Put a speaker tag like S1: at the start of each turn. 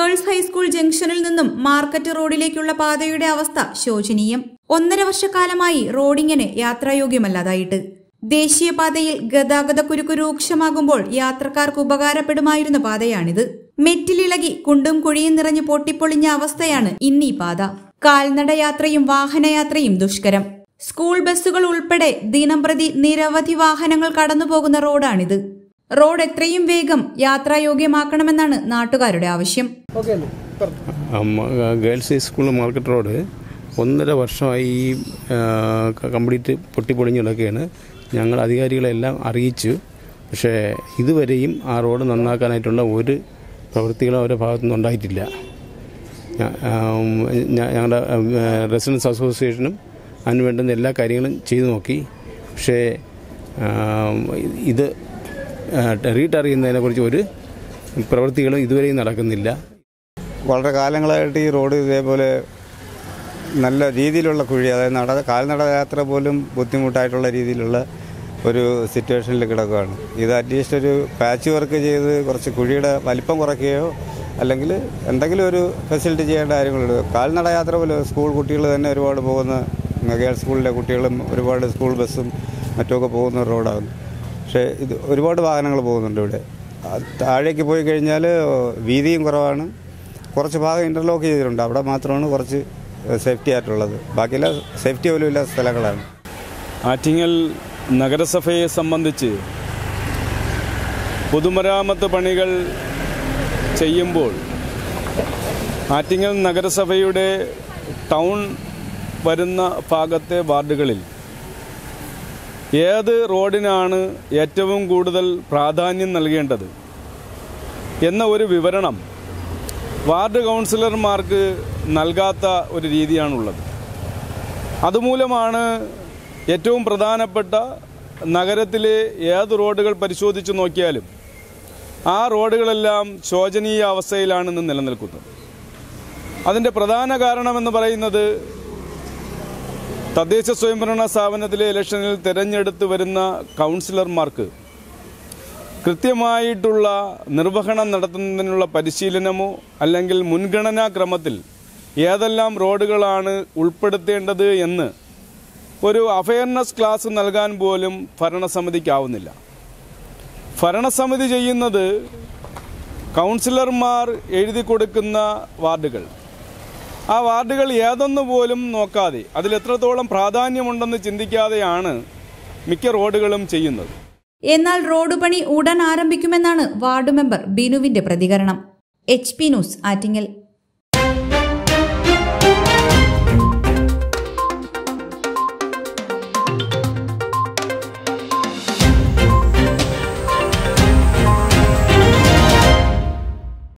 S1: Girls high school ജംഗ്ഷനിൽ നിന്നും market റോഡിലേക്കുള്ള പാതയുടെ അവസ്ഥ ശോചനീയം. ഒന്നര വർഷക്കാലമായി റോഡിങ്ങനെ യാത്രായോഗ്യമല്ലാതായിട്ട്. ദേശീയപാതയിൽ ഗതാഗത കുരുക്ക് രൂക്ഷമാകുമ്പോൾ യാത്രക്കാർക്ക് ഉപകാരപ്പെടുമായിരുന്ന പാതയാണിത്. മെറ്റിലിളകി കുണ്ടും കുഴിയും നിറഞ്ഞ് പൊട്ടിപ്പൊളിഞ്ഞ അവസ്ഥയാണ് ഇന്നീ പാത. കാൽനട യാത്രയും വാഹനയാത്രയും ദുഷ്കരം. സ്കൂൾ ബസ്സുകൾ ഉൾപ്പെടെ ദിനംപ്രതി നിരവധി വാഹനങ്ങൾ കടന്നുപോകുന്ന റോഡാണിത്. റോഡ് എത്രയും വേഗം യാത്രായോഗ്യമാക്കണമെന്നാണ് നാട്ടുകാരുടെ ആവശ്യം.
S2: ഗേൾസ് സ്കൂൾ മാർക്കറ്റ് റോഡ് ഒന്നര വർഷമായി ഈ കംപ്ലീറ്റ് പൊട്ടിപ്പൊളിഞ്ഞു കിടക്കുകയാണ് ഞങ്ങൾ അധികാരികളെല്ലാം അറിയിച്ചു. പക്ഷേ ഇതുവരെയും ആ റോഡ് നന്നാക്കാനായിട്ടുള്ള ഒരു പ്രവൃത്തികളും അവരുടെ ഭാഗത്തുനിന്ന് ഉണ്ടായിട്ടില്ല. ഞ- ആം, ഞ- ഞങ്ങളുടെ റെസിഡൻസ് അസോസിയേഷനും അതിന് വേണ്ടുന്ന എല്ലാ കാര്യങ്ങളും ചെയ്തു നോക്കി. പക്ഷേ ഇത് റീട്ടറിയുന്നതിനെക്കുറിച്ച് ഒരു പ്രവൃത്തികളും ഇതുവരെയും നടക്കുന്നില്ല.
S3: വളരെ കാലങ്ങളായിട്ട് ഈ റോഡ് ഇതേപോലെ നല്ല രീതിയിലുള്ള കുഴി അതായത് നട കാൽനട യാത്ര പോലും ബുദ്ധിമുട്ടായിട്ടുള്ള രീതിയിലുള്ള ഒരു സിറ്റുവേഷനിൽ കിടക്കുകയാണ്. ഇത് അറ്റ്ലീസ്റ്റ് ഒരു പാച്ച് വർക്ക് ചെയ്ത് കുറച്ച് കുഴിയുടെ വലിപ്പം കുറയ്ക്കുകയോ അല്ലെങ്കിൽ എന്തെങ്കിലും ഒരു ഫെസിലിറ്റി ചെയ്യേണ്ട കാര്യങ്ങളുണ്ട് കാൽനട യാത്ര പോലും സ്കൂൾ കുട്ടികൾ തന്നെ ഒരുപാട് പോകുന്ന ഗേൾസ് സ്കൂളിലെ കുട്ടികളും ഒരുപാട് സ്കൂൾ ബസ്സും മറ്റുമൊക്കെ പോകുന്ന റോഡാകുന്നു പക്ഷേ ഇത് ഒരുപാട് വാഹനങ്ങൾ പോകുന്നുണ്ട് ഇവിടെ. താഴേക്ക് പോയി കഴിഞ്ഞാൽ വീതിയും കുറവാണ്. കുറച്ച് ഭാഗം ഇന്റർലോക്ക് ചെയ്തിട്ടുണ്ട്. അവിടെ മാത്രമാണ് കുറച്ച് സേഫ്റ്റി ആയിട്ടുള്ളത്. ബാക്കിയെല്ലാം സേഫ്റ്റി പോലും ഇല്ലാത്ത സ്ഥലങ്ങളാണ്.
S4: ആറ്റിങ്ങൽ നഗരസഭയെ സംബന്ധിച്ച് പൊതുമരാമത്ത് പണികൾ ചെയ്യുമ്പോൾ ആറ്റിങ്ങൽ നഗരസഭയുടെ ടൗൺ വരുന്ന ഭാഗത്തെ വാർഡുകളിൽ ഏത് റോഡിനാണ് ഏറ്റവും കൂടുതൽ പ്രാധാന്യം നൽകേണ്ടത്? എന്ന ഒരു വിവരണം വാർഡ് കൗൺസിലർമാർക്ക് നൽകാത്ത ഒരു രീതിയാണുള്ളത്. അതുമൂലമാണ് ഏറ്റവും പ്രധാനപ്പെട്ട നഗരത്തിലെ ഏത് റോഡുകൾ പരിശോധിച്ച് നോക്കിയാലും ആ റോഡുകളെല്ലാം ശോചനീയ അവസ്ഥയിലാണ് ഇന്ന് നിലനിൽക്കുന്നത് അതിന്റെ പ്രധാന കാരണമെന്ന് പറയുന്നത് തദ്ദേശ സ്വയംഭരണ സ്ഥാപനത്തിലെ ഇലക്ഷനിൽ തിരഞ്ഞെടുത്ത് വരുന്ന കൗൺസിലർമാർക്ക് കൃത്യമായിട്ടുള്ള നിർവഹണം നടത്തുന്നതിനുള്ള പരിശീലനമോ അല്ലെങ്കിൽ മുൻഗണനാ ക്രമത്തിൽ ഏതെല്ലാം റോഡുകളാണ് ഉൾപ്പെടുത്തേണ്ടത് എന്ന് ഒരു അവയർനെസ് ക്ലാസ് നൽകാൻ പോലും ഭരണസമിതിക്കാവുന്നില്ല. ഭരണസമിതി ചെയ്യുന്നത് കൗൺസിലർമാർ എഴുതി കൊടുക്കുന്ന വാർഡുകൾ. ആ വാർഡുകൾ ഏതൊന്നു പോലും നോക്കാതെ അതിൽ എത്രത്തോളം പ്രാധാന്യമുണ്ടെന്ന് ചിന്തിക്കാതെയാണ് മിക്ക റോഡുകളും ചെയ്യുന്നത്.
S1: എന്നാൽ റോഡ് പണി ഉടൻ ആരംഭിക്കുമെന്നാണ് വാർഡ് മെമ്പർ ബിനുവിന്റെ പ്രതികരണം. H P news Attingal.